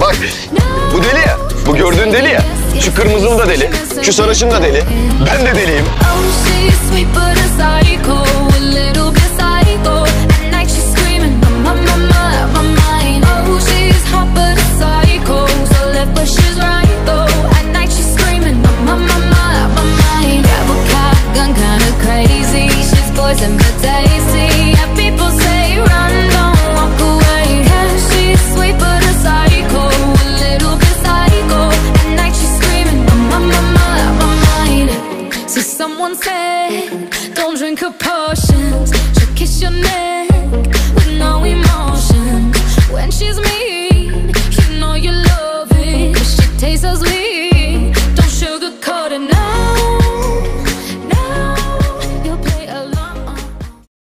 Bak bu deli ya. Bu gördüğün deli ya. Şu kırmızılı da deli. Şu sarışın da deli. Ben de deliyim. someone said, don't drink her potions. She'll kiss your neck.